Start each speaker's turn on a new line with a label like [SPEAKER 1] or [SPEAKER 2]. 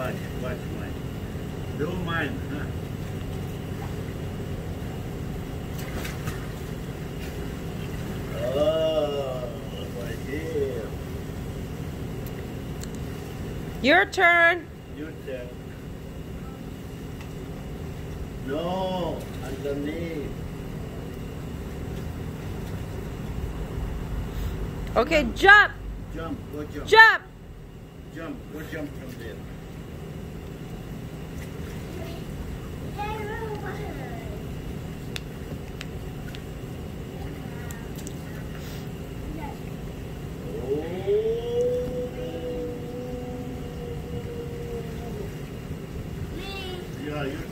[SPEAKER 1] watch mine. Do mine, huh? Oh.
[SPEAKER 2] Your turn.
[SPEAKER 1] You tell. No, underneath.
[SPEAKER 2] Okay, jump.
[SPEAKER 1] Jump, go jump.
[SPEAKER 2] Jump.
[SPEAKER 1] Jump, go jump from there. Yeah,